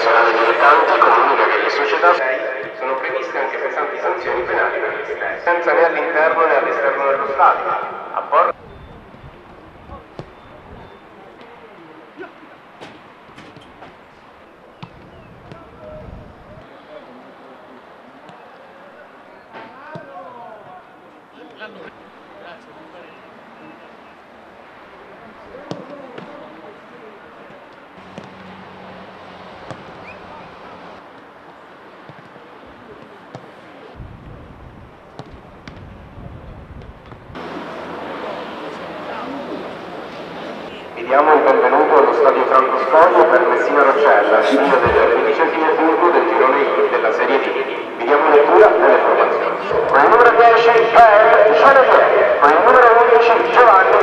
nazionale dei comunica che le società sono previste anche pesanti sanzioni penali per le stesse, senza né all'interno né all'esterno dello Stato. Diamo il benvenuto allo stadio Franco Scoglio per Messina Roccella, inizio del quindicesimo turno del girone I della Serie D. Vi diamo lettura delle formazioni. Con il numero 10 Gael Genevieve, con il numero 11 Giovanni